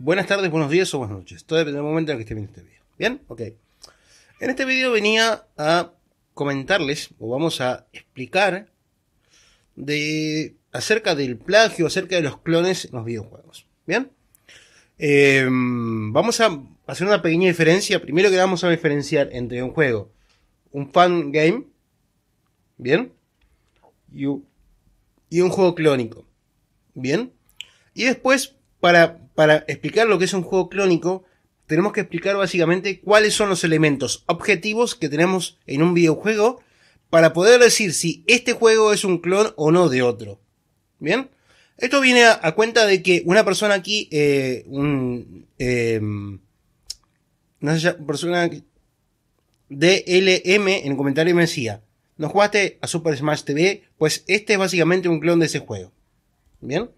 buenas tardes, buenos días o buenas noches. Todo depende del momento en el que esté viendo este video. ¿Bien? Ok. En este video venía a comentarles, o vamos a explicar, de acerca del plagio, acerca de los clones en los videojuegos. ¿Bien? Eh, vamos a hacer una pequeña diferencia. Primero que vamos a diferenciar entre un juego, un fan game, ¿bien? Y un juego clónico, ¿bien? Y después, para, para explicar lo que es un juego clónico, tenemos que explicar básicamente cuáles son los elementos objetivos que tenemos en un videojuego para poder decir si este juego es un clon o no de otro. ¿Bien? Esto viene a, cuenta de que una persona aquí, eh, un, eh, una persona DLM en el comentario me decía, ¿no jugaste a Super Smash TV? Pues este es básicamente un clon de ese juego. ¿Bien?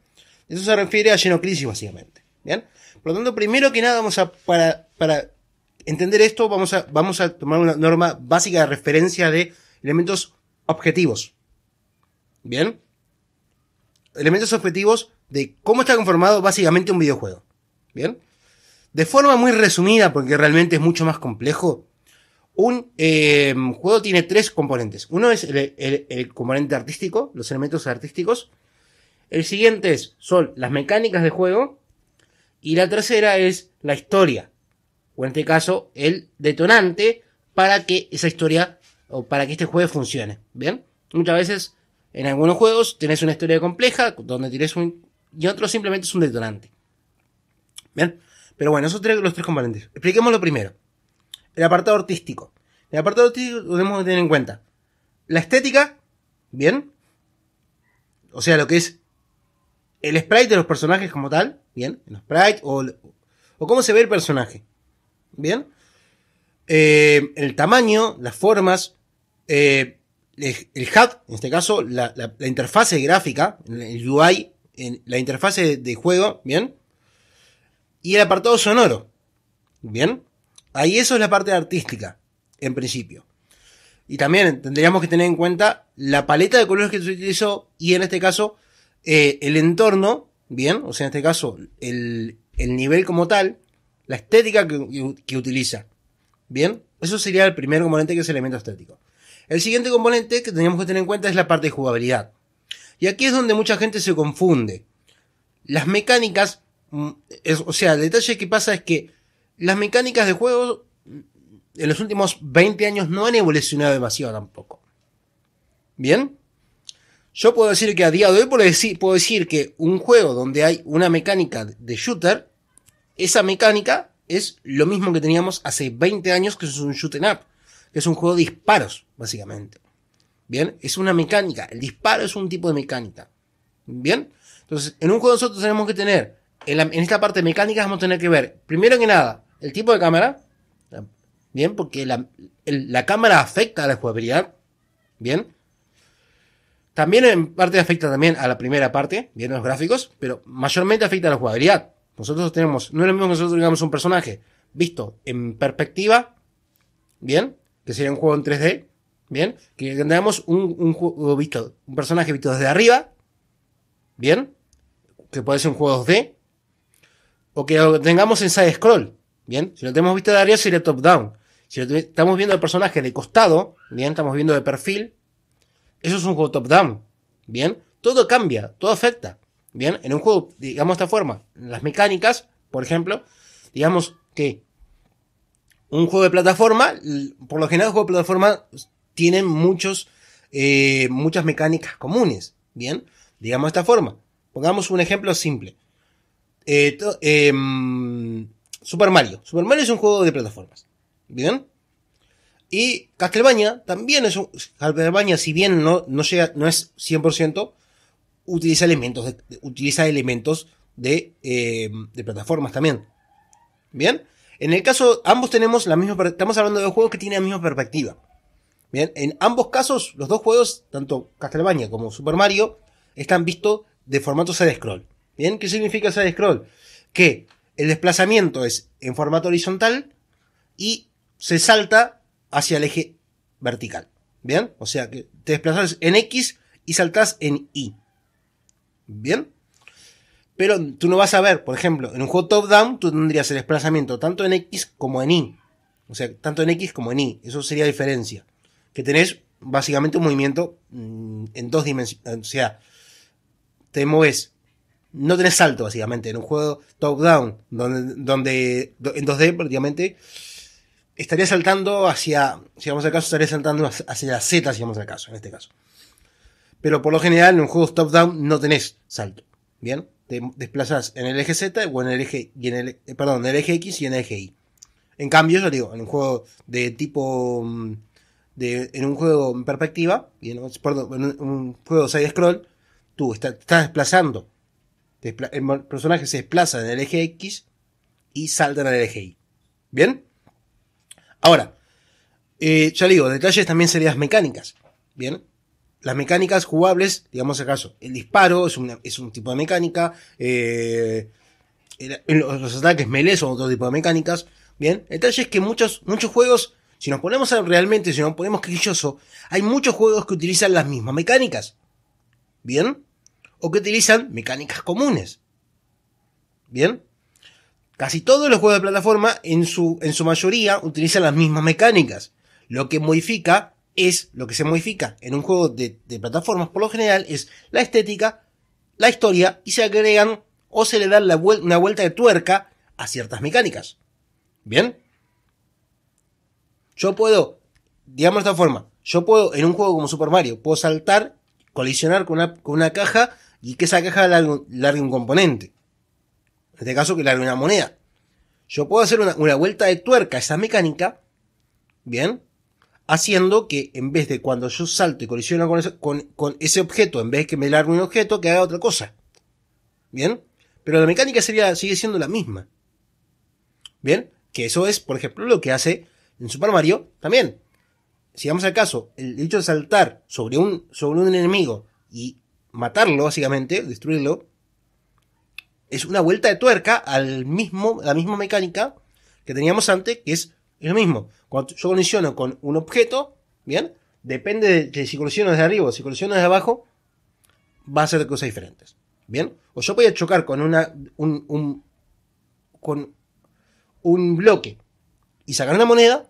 Eso se refiere a Xenocrisis básicamente. ¿Bien? Por lo tanto, primero que nada vamos a, para, para entender esto, vamos a, vamos a tomar una norma básica de referencia de elementos objetivos. ¿Bien? Elementos objetivos de cómo está conformado básicamente un videojuego. ¿Bien? De forma muy resumida, porque realmente es mucho más complejo, un eh, juego tiene tres componentes. Uno es el, componente artístico, los elementos artísticos. El siguiente es, son las mecánicas de juego. Y la tercera es la historia. O en este caso, el detonante para que esa historia o para que este juego funcione. ¿Bien? Muchas veces en algunos juegos tenés una historia compleja donde tienes un... y otro simplemente es un detonante. ¿Bien? Pero bueno, esos tres los tres componentes. Expliquemos lo primero. El apartado artístico. El apartado artístico tenemos que tener en cuenta la estética, ¿bien? O sea, lo que es el sprite de los personajes como tal, ¿bien? El sprite o, o cómo se ve el personaje, ¿bien? Eh, el tamaño, las formas, eh, el, HUD, en este caso, la, interfase gráfica, el UI, la interfase de, juego, ¿bien? Y el apartado sonoro, ¿bien? Ahí eso es la parte artística, en principio. Y también tendríamos que tener en cuenta la paleta de colores que se utilizó y en este caso eh, el entorno, ¿bien? O sea, en este caso el, nivel como tal, la estética que, que utiliza, ¿bien? Eso sería el primer componente que es el elemento estético. El siguiente componente que tenemos que tener en cuenta es la parte de jugabilidad. Y aquí es donde mucha gente se confunde. Las mecánicas, mm, o sea, el detalle que pasa es que las mecánicas de juego en los últimos 20 años no han evolucionado demasiado tampoco. ¿Bien? Yo puedo decir que a día de hoy puedo decir, que un juego donde hay una mecánica de shooter, esa mecánica es lo mismo que teníamos hace 20 años que es un shoot up es un juego de disparos, básicamente. Bien, es una mecánica. El disparo es un tipo de mecánica. Bien, entonces en un juego nosotros tenemos que tener, en, esta parte mecánica vamos a tener que ver, primero que nada, el tipo de cámara. Bien, porque la, la cámara afecta a la jugabilidad. Bien. También en parte afecta también a la primera parte, bien los gráficos, pero mayormente afecta a la jugabilidad. Nosotros tenemos, no es lo mismo que nosotros tengamos un personaje visto en perspectiva, bien, que sería un juego en 3D, ¿bien? Que tengamos un, un juego visto, un personaje visto desde arriba, ¿bien? Que puede ser un juego 2D, o que lo tengamos en side scroll, ¿bien? Si lo tenemos visto de arriba sería top down. Si lo estamos viendo el personaje de costado, ¿bien? Estamos viendo de perfil, eso es un juego top down, ¿bien? Todo cambia, todo afecta, ¿bien? En un juego, digamos de esta forma, las mecánicas, por ejemplo, digamos que un juego de plataforma, por lo general los juegos de plataforma tienen muchos, eh, muchas mecánicas comunes, ¿bien? Digamos de esta forma. Pongamos un ejemplo simple. Eh, em, Super Mario. Super Mario es un juego de plataformas, ¿bien? Y Castlevania también es un... Castlevania, si bien no, no, llega, no es 100%, utiliza elementos de, utiliza elementos de, em, de plataformas también. ¿Bien? En el caso, ambos tenemos la misma, estamos hablando de juegos que tienen la misma perspectiva. Bien, en ambos casos, los dos juegos, tanto Castlevania como Super Mario, están vistos de formato side-scroll. Bien, ¿qué significa side-scroll? Que el desplazamiento es en formato horizontal y se salta hacia el eje vertical. Bien, o sea que te desplazas en X y saltas en Y. Bien. Pero tú no vas a ver, por ejemplo, en un juego top-down, tú tendrías el desplazamiento tanto en X como en Y. O sea, tanto en X como en Y. Eso sería diferencia. Que tenés básicamente un movimiento mm, en dos dimensiones. O sea, te mueves. No tenés salto, básicamente. En un juego top-down, donde, donde en 2D prácticamente estaría saltando hacia, si vamos al caso, estaría saltando hacia la Z, si vamos al caso, en este caso. Pero por lo general, en un juego top-down no tenés salto. Bien, te desplazas en el eje Z o en el eje, y en el, eh, perdón, en el eje X y en el eje Y. En cambio, yo digo, en un juego de tipo, mm, de, en un juego en perspectiva, en, un juego side scroll, tú estás desplazando, el personaje se desplaza en el eje X y salta en el eje Y. ¿Bien? Ahora, eh, ya digo, detalles también serían las mecánicas. Bien. Las mecánicas jugables, digamos acaso, el disparo es, un tipo de mecánica, eh, los, ataques melee son otro tipo de mecánicas. Bien, el detalle es que muchos, muchos juegos, si nos ponemos a realmente, si nos ponemos quilloso, hay muchos juegos que utilizan las mismas mecánicas. Bien, o que utilizan mecánicas comunes. Bien, Casi todos los juegos de plataforma, en su, en su mayoría, utilizan las mismas mecánicas. Lo que modifica es, lo que se modifica en un juego de, plataformas por lo general es la estética, la historia y se agregan o se le da una vuelta de tuerca a ciertas mecánicas. ¿Bien? Yo puedo, digamos de esta forma, yo puedo en un juego como Super Mario, puedo saltar, colisionar con una, con una caja y que esa caja largue un componente en este caso que le una moneda. Yo puedo hacer una, vuelta de tuerca a esa mecánica, bien, haciendo que en vez de cuando yo salto y colisiono con ese, objeto, en vez de que me largue un objeto, que haga otra cosa. Bien, pero la mecánica sigue siendo la misma. Bien, que eso es, por ejemplo, lo que hace en Super Mario también. Si vamos al caso, el hecho de saltar sobre un, sobre un enemigo y matarlo, básicamente, destruirlo, es una vuelta de tuerca al mismo, la misma mecánica que teníamos antes, que es, lo mismo. Cuando yo colisiono con un objeto, ¿bien? Depende de, si colisiono desde arriba o si colisiono desde abajo, va a ser cosas diferentes. ¿Bien? O yo voy a chocar con una, un, con un bloque y sacar una moneda,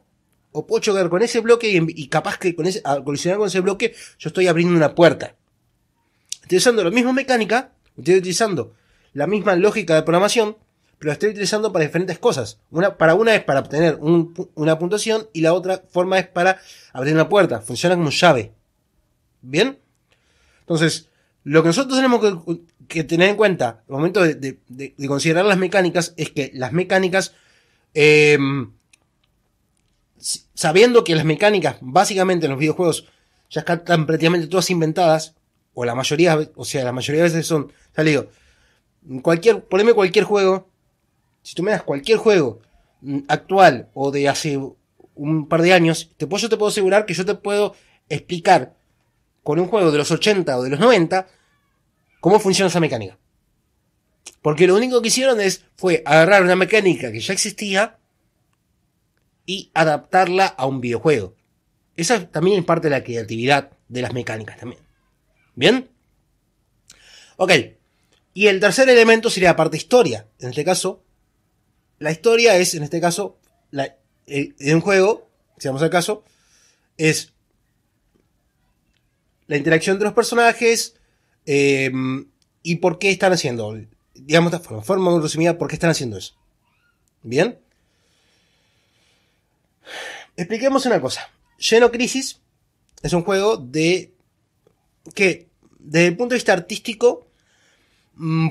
o puedo chocar con ese bloque y, capaz que con ese, al colisionar con ese bloque, yo estoy abriendo una puerta. Usando la misma mecánica, estoy utilizando la misma lógica de programación, pero la estoy utilizando para diferentes cosas. Una, para una es para obtener una puntuación y la otra forma es para abrir una puerta. Funciona como llave. ¿Bien? Entonces, lo que nosotros tenemos que, tener en cuenta al momento de, considerar las mecánicas es que las mecánicas, em, sabiendo que las mecánicas básicamente en los videojuegos ya están prácticamente todas inventadas, o la mayoría, o sea, la mayoría de veces son, ya digo, Cualquier, poneme cualquier juego. Si tú me das cualquier juego mm, actual o de hace un par de años, te puedo, yo te puedo asegurar que yo te puedo explicar con un juego de los 80 o de los 90 cómo funciona esa mecánica. Porque lo único que hicieron es, fue agarrar una mecánica que ya existía y adaptarla a un videojuego. Esa también es parte de la creatividad de las mecánicas también. ¿Bien? Ok. Y el tercer elemento sería la parte historia. En este caso, la historia es, en este caso, la, un juego, si vamos al caso, es la interacción de los personajes em, y por qué están haciendo, digamos de forma, forma resumida, por qué están haciendo eso. ¿Bien? Expliquemos una cosa. Geno Crisis es un juego de que, desde el punto de vista artístico,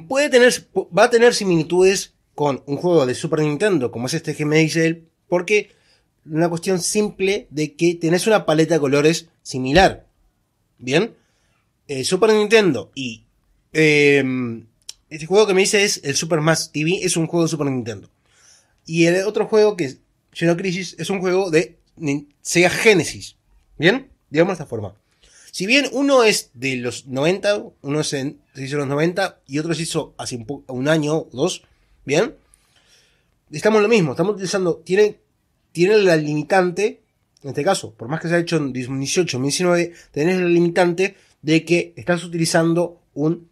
puede tener, va a tener similitudes con un juego de Super Nintendo, como es este dice él, porque una cuestión simple de que tenés una paleta de colores similar. Bien, eh, Super Nintendo y em, este juego que me dice es el Super Mass TV, es un juego de Super Nintendo. Y el otro juego que es Geno Crisis es un juego de Sega Genesis. Bien, digamos de esta forma. Si bien uno es de los 90, uno se hizo en los 90 y otro se hizo hace un, año o dos, ¿bien? Estamos lo mismo, estamos utilizando, tiene, tiene la limitante, en este caso, por más que se haya hecho en 2018, 2019, tenés la limitante de que estás utilizando un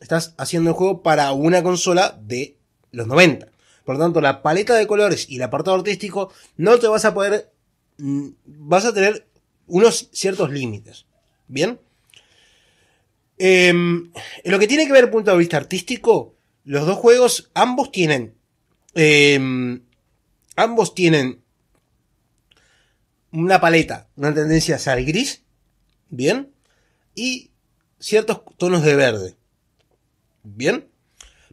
estás haciendo el juego para una consola de los 90. Por lo tanto, la paleta de colores y el apartado artístico no te vas a poder, mm, vas a tener unos ciertos límites. ¿Bien? Em, en lo que tiene que ver el punto de vista artístico, los dos juegos, ambos tienen, em, ambos tienen una paleta, una tendencia hacia el gris, bien, y ciertos tonos de verde, bien.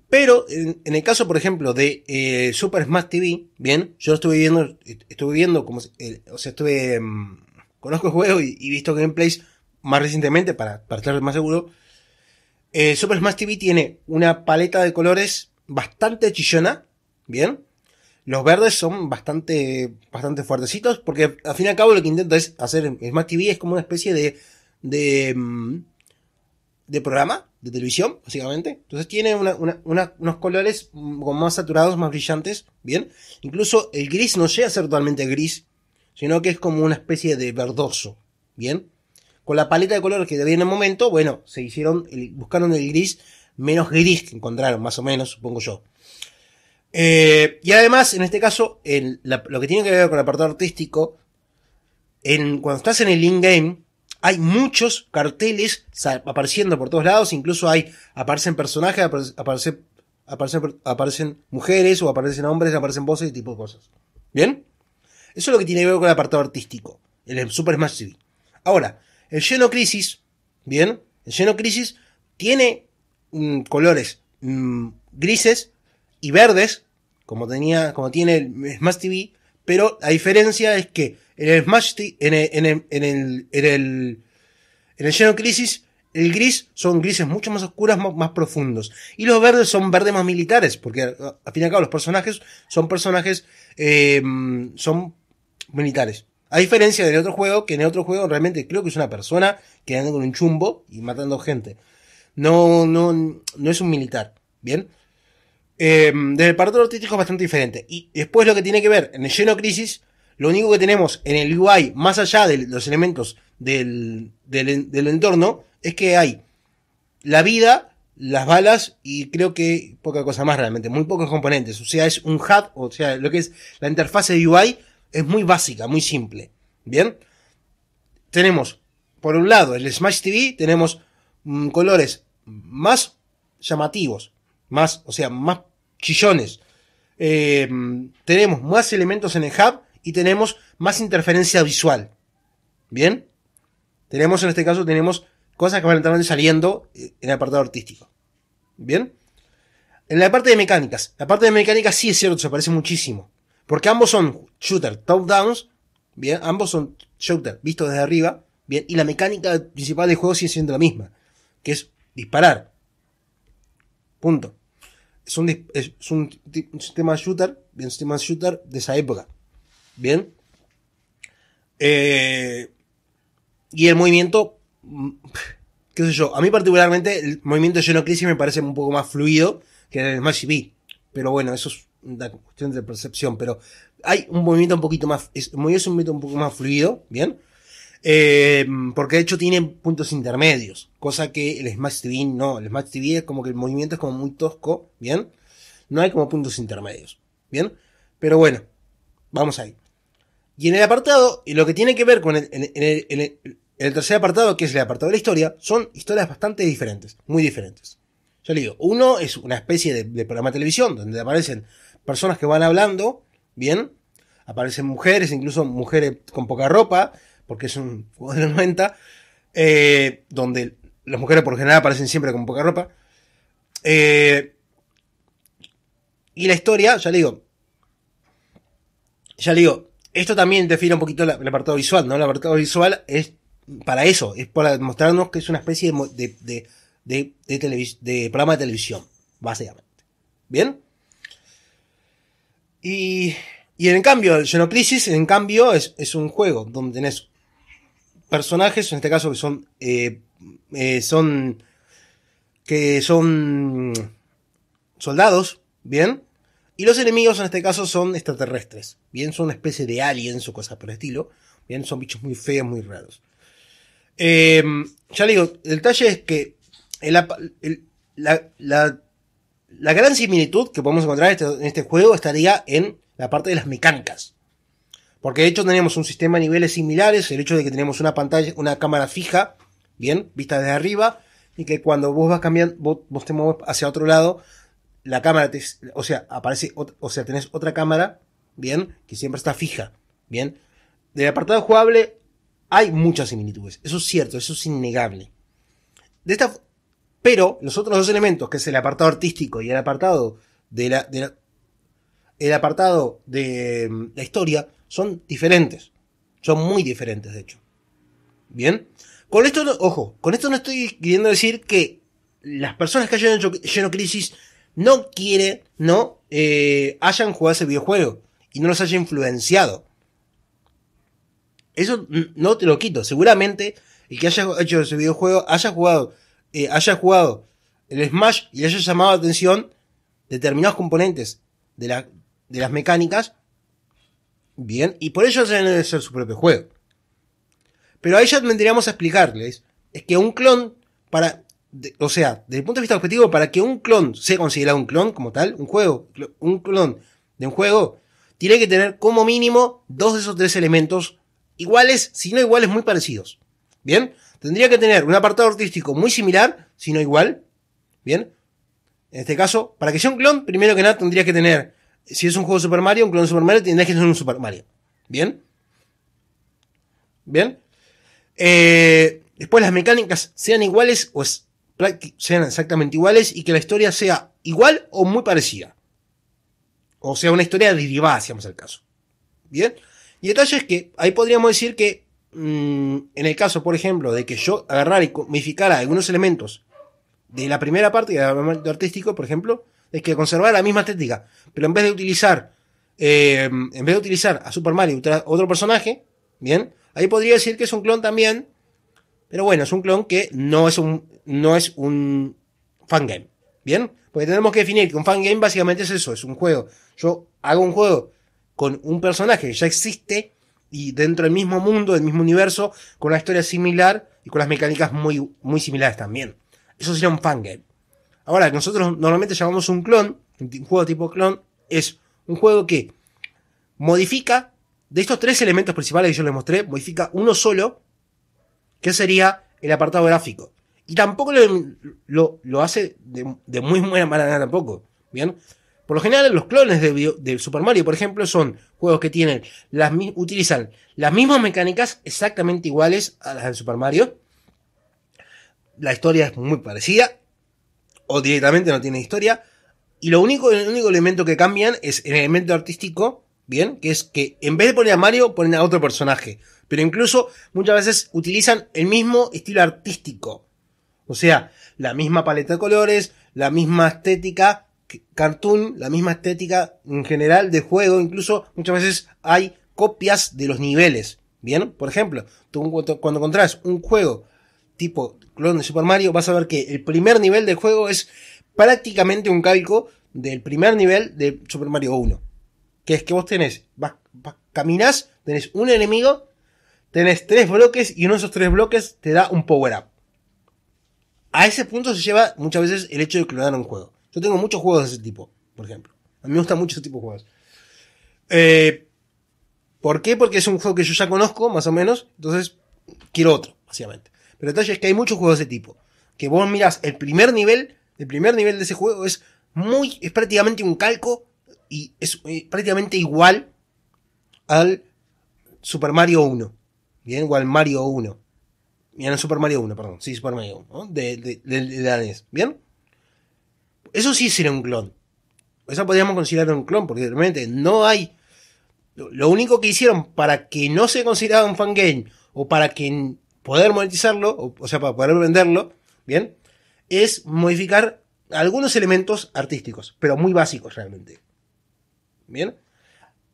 Pero en, el caso, por ejemplo, de eh, Super Smash TV, bien, yo estuve viendo, estuve viendo como, eh, o sea, estuve, em, conozco el juego y, y visto gameplays más recientemente, para, para estar más seguro, eh, Super Smash TV tiene una paleta de colores bastante chillona, ¿bien? Los verdes son bastante, bastante fuertecitos, porque al fin y al cabo lo que intenta es hacer Smash TV es como una especie de, de, mm, de programa de televisión, básicamente. Entonces tiene unos colores más saturados, más brillantes, ¿bien? Incluso el gris no llega a ser totalmente gris, sino que es como una especie de verdoso, ¿bien? Con la paleta de colores que había en el momento, bueno, se hicieron, buscaron el gris menos gris que encontraron, más o menos, supongo yo. Eh, y además, en este caso, lo que tiene que ver con el apartado artístico, en, cuando estás en el in-game, hay muchos carteles apareciendo por todos lados, incluso hay, aparecen personajes, aparecen, aparecen, aparecen mujeres, o aparecen hombres, aparecen voces y tipo de cosas. ¿Bien? Eso es lo que tiene que ver con el apartado artístico, el Super Smash TV. Ahora, el Xenocrisis, bien, el Xenocrisis tiene mm, colores mm, grises y verdes, como tenía, como tiene el Smash TV, pero la diferencia es que en el Smash en el, en el, en el, en el, en el Xenocrisis, el gris son grises mucho más oscuros, más, profundos. Y los verdes son verdes más militares, porque al fin y al cabo los personajes son personajes, eh, mm, son militares. A diferencia del otro juego, que en el otro juego realmente creo que es una persona que con un chumbo y matando gente. No, no, no es un militar. Bien. Eh, desde el partido artístico es bastante diferente. Y después lo que tiene que ver en el Lleno Crisis, lo único que tenemos en el UI, más allá de los elementos del, del, del entorno, es que hay la vida, las balas y creo que poca cosa más realmente, muy pocos componentes. O sea, es un HUD, o sea, lo que es la interfase de UI es muy básica, muy simple. Bien. Tenemos, por un lado, el Smash TV, tenemos mm, colores más llamativos, más, o sea, más chillones. Eh, tenemos más elementos en el hub y tenemos más interferencia visual. Bien. Tenemos, en este caso, tenemos cosas que van estar saliendo eh, en el apartado artístico. Bien. En la parte de mecánicas. La parte de mecánicas sí es cierto, se parece muchísimo. Porque ambos son shooter top downs, bien, ambos son shooter vistos desde arriba, bien, y la mecánica principal del juego sigue siendo la misma, que es disparar. Punto. Es un, es un, sistema shooter, bien, un sistema shooter de esa época. Bien. Eh, y el movimiento, mm, qué sé yo, a mí particularmente el movimiento de Xenocrisis me parece un poco más fluido que el Smash TV. Pero bueno, eso es una cuestión de percepción, pero hay un movimiento un poquito más, es, un movimiento un poco más fluido, ¿bien? Eh, porque de hecho tiene puntos intermedios, cosa que el Smash TV no, el Smash TV es como que el movimiento es como muy tosco, ¿bien? No hay como puntos intermedios, ¿bien? Pero bueno, vamos ahí. Y en el apartado, y lo que tiene que ver con el, en tercer apartado, que es el apartado de la historia, son historias bastante diferentes, muy diferentes. Yo le digo, uno es una especie de, de programa de televisión donde aparecen personas que van hablando, bien, aparecen mujeres, incluso mujeres con poca ropa, porque es un juego de los 90, eh, donde las mujeres por general aparecen siempre con poca ropa. Eh, y la historia, ya le digo, ya le digo, esto también define un poquito el apartado visual, ¿no? El apartado visual es para eso, es para mostrarnos que es una especie de, de, de, de, de programa de televisión, básicamente. ¿Bien? Y, y en cambio, el Xenocrisis, en cambio, es, es un juego donde tenés personajes, en este caso que son, eh, eh, son, que son soldados, ¿bien? Y los enemigos en este caso son extraterrestres, ¿bien? Son una especie de aliens o cosas por el estilo, ¿bien? Son bichos muy feos, muy raros. Eh, ya le digo, el detalle es que el, la, la gran similitud que podemos encontrar en este, en este juego estaría en la parte de las mecánicas. Porque de hecho tenemos un sistema de niveles similares, el hecho de que tenemos una pantalla, una cámara fija, bien, vista desde arriba, y que cuando vos vas cambiando, vos, vos te mueves hacia otro lado, la cámara te, o sea, aparece, o sea, tenés otra cámara, bien, que siempre está fija, bien. Del apartado jugable hay muchas similitudes, eso es cierto, eso es innegable. De esta, pero los otros dos elementos, que es el apartado artístico y el apartado de la, el apartado de mm, la historia, son diferentes. Son muy diferentes, de hecho. Bien. Con esto, ojo, con esto no estoy queriendo decir que las personas que hayan hecho Xenocrisis no quieren, no eh, hayan jugado ese videojuego y no los haya influenciado. Eso no te lo quito. Seguramente el que haya hecho ese videojuego haya jugado, eh, haya jugado el Smash y haya llamado la atención determinados componentes de, la, de las mecánicas. Bien, y por ello debe de ser su propio juego. Pero ahí ya tendríamos a explicarles es que un clon, para, o sea, desde el punto de vista objetivo, para que un clon sea considerado un clon como tal, un juego, un clon de un juego, tiene que tener como mínimo dos de esos tres elementos iguales, si no iguales, muy parecidos. Bien, tendría que tener un apartado artístico muy similar, si no igual. Bien, en este caso, para que sea un clon, primero que nada tendría que tener, si es un juego de Super Mario, un clon de Super Mario, tendría que ser un Super Mario. Bien. Bien. Eh, después las mecánicas sean iguales o sean exactamente iguales y que la historia sea igual o muy parecida. O sea, una historia derivada, si vamos al caso. Bien. Y el detalle es que ahí podríamos decir que mm, en el caso, por ejemplo, de que yo agarrara y modificara algunos elementos de la primera parte, del elemento artístico, por ejemplo, es que conservar la misma estética, pero en vez de utilizar, eh, en vez de utilizar a Super Mario otro personaje, bien, ahí podría decir que es un clon también, pero bueno, es un clon que no es un, no es un fangame, bien, porque tenemos que definir que un fangame básicamente es eso, es un juego. Yo hago un juego con un personaje que ya existe y dentro del mismo mundo, del mismo universo, con una historia similar y con las mecánicas muy, muy similares también. Eso sería un fangame. Ahora, nosotros normalmente llamamos un clon, un juego tipo clon, es un juego que modifica, de estos tres elementos principales que yo les mostré, modifica uno solo, que sería el apartado gráfico. Y tampoco lo, lo, lo hace de, de muy buena manera tampoco. Bien. Por lo general, los clones de, Super Mario, por ejemplo, son juegos que tienen las, utilizan las mismas mecánicas exactamente iguales a las de Super Mario. La historia es muy parecida. O directamente no tiene historia. Y lo único, el único elemento que cambian es el elemento artístico, bien, que es que en vez de poner a Mario, ponen a otro personaje. Pero incluso muchas veces utilizan el mismo estilo artístico. O sea, la misma paleta de colores, la misma estética, cartoon, la misma estética en general de juego. Incluso muchas veces hay copias de los niveles. Bien, por ejemplo, tú cuando encontrás un juego tipo clon de Super Mario, vas a ver que el primer nivel del juego es prácticamente un calco del primer nivel de Super Mario 1. Que es que vos tenés, vas, vas- caminás, tenés un enemigo, tenés tres bloques y uno de esos tres bloques te da un power up. A ese punto se lleva muchas veces el hecho de clonar un juego. Yo tengo muchos juegos de ese tipo, por ejemplo. A mí me gusta mucho ese tipo de juegos. Eh, ¿Por qué? Porque es un juego que yo ya conozco, más o menos. Entonces, quiero otro, básicamente. Pero el detalle es que hay muchos juegos de ese tipo. Que vos mirás el primer nivel, el primer nivel de ese juego es muy, es prácticamente un calco y es eh, prácticamente igual al Super Mario 1. Bien, o al Mario 1. Bien, al Super Mario 1, perdón. Sí, Super Mario 1. ¿no? De, de, de, de la. Bien. Eso sí sería un clon. Eso podríamos considerar un clon, porque realmente no hay. Lo único que hicieron para que no se considerara un fangame, o para que poder monetizarlo, o, sea, para poder venderlo, bien, es modificar algunos elementos artísticos, pero muy básicos realmente. Bien.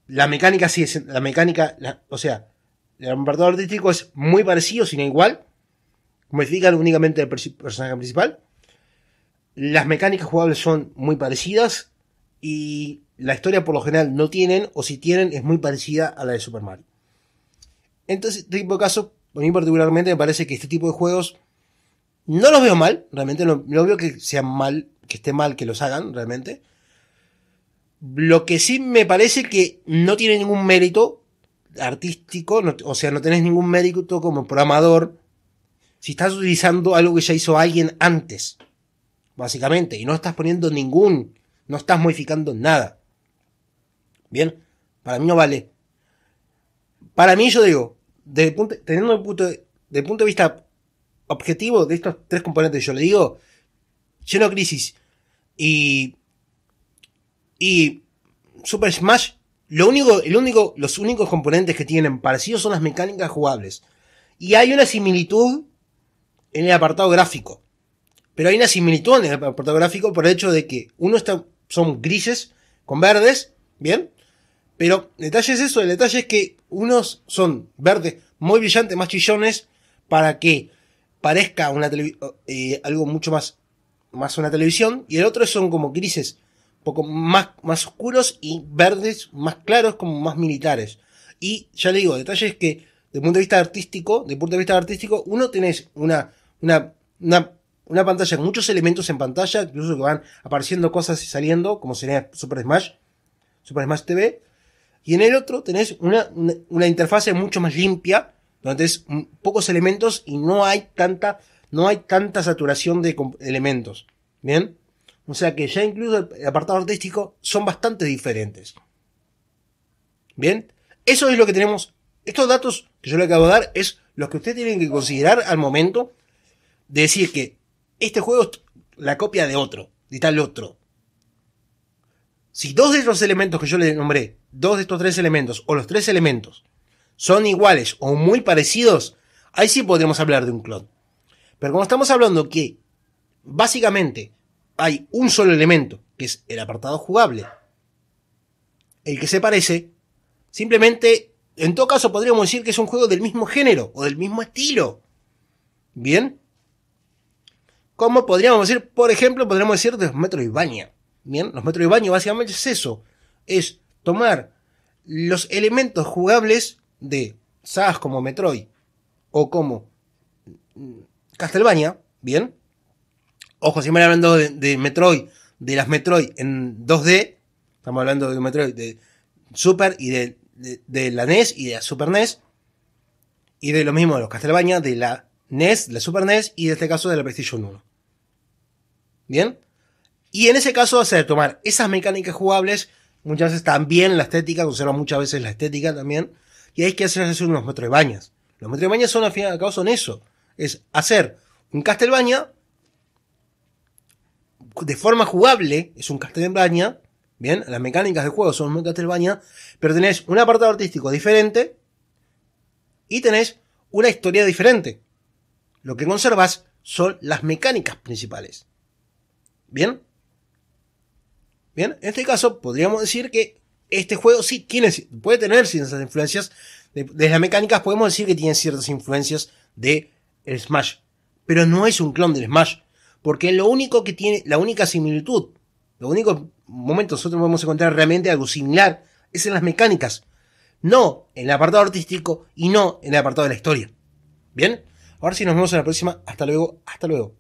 La mecánica sí es. La mecánica, o sea, el apartado artístico es muy parecido, sino igual. Modifican únicamente el personaje principal. Las mecánicas jugables son muy parecidas. Y la historia por lo general no tienen, o si tienen, es muy parecida a la de Super Mario. Entonces, este tipo de casos, a mí particularmente me parece que este tipo de juegos No los veo mal, realmente no, veo que sea mal, que esté mal que los hagan, realmente. Lo que sí me parece que no tiene ningún mérito artístico, o sea, no tenés ningún mérito como programador si estás utilizando algo que ya hizo alguien antes, básicamente, y no estás poniendo ningún, no estás modificando nada. Bien, para mí no vale. Para mí, yo digo, punto, teniendo el punto, de- desde el punto de vista objetivo de estos tres componentes, yo le digo, Xeno Crisis y y Super Smash, lo único, el único, los únicos componentes que tienen parecidos son las mecánicas jugables. Y hay una similitud en el apartado gráfico. Pero hay una similitud en el apartado gráfico por el hecho de que uno son grises con verdes, ¿bien? Pero detalle es eso, el detalle es que unos son verdes muy brillantes, más chillones, para que parezca una eh, algo mucho más, más una televisión, y el otro son como grises, un poco más, más oscuros y verdes más claros, como más militares. Y ya le digo, el detalle es que, el punto de vista artístico, el punto de vista artístico, uno tenés una, una, una pantalla con muchos elementos en pantalla, incluso que van apareciendo cosas y saliendo, como sería Super Smash, Super Smash TV, y en el otro tenés una, una, interfase mucho más limpia, donde tenés pocos elementos y no hay tanta, no hay tanta saturación de elementos. ¿Bien? O sea que ya incluso el apartado artístico son bastante diferentes. ¿Bien? Eso es lo que tenemos. Estos datos que yo le acabo de dar es los que ustedes tienen que considerar al momento de decir que este juego es la copia de otro, de tal otro. Si dos de estos elementos que yo le nombré, dos de estos tres elementos, o los tres elementos, son iguales o muy parecidos, ahí sí podríamos hablar de un clon. Pero como estamos hablando que básicamente hay un solo elemento, que es el apartado jugable, el que se parece, simplemente, en todo caso podríamos decir que es un juego del mismo género o del mismo estilo. ¿Bien? Como podríamos decir, por ejemplo, podríamos decir de los Metroidvania. Bien, los Metroidvania básicamente es eso. Es tomar los elementos jugables de sagas como Metroid o como Castlevania, bien. Ojo, siempre hablando de, de Metroid, de las Metroid en 2D. Estamos hablando de Metroid de Super y de, de, de la NES y de la Super NES. Y de lo mismo de los Castlevania, de la NES, de la Super NES y de este caso de la PlayStation 1. Bien. Y en ese caso hacer tomar esas mecánicas jugables, muchas veces también la estética, conserva muchas veces la estética también, y hay que hacer, hacer unos Metroidvanias. Los Metroidvanias son al fin y al cabo son eso, es hacer un Castlevania de forma jugable, es un Castlevania, bien, las mecánicas de juego son un Castlevania, pero tenés un apartado artístico diferente y tenés una historia diferente. Lo que conservas son las mecánicas principales. ¿Bien? Bien, en este caso podríamos decir que este juego sí tiene, puede tener ciertas influencias. De, de las mecánicas podemos decir que tiene ciertas influencias de Smash. Pero no es un clon del Smash. Porque lo único que tiene, la única similitud, lo único momento nosotros podemos encontrar realmente algo similar es en las mecánicas. No en el apartado artístico y no en el apartado de la historia. Bien, ahora sí nos vemos en la próxima. Hasta luego, hasta luego.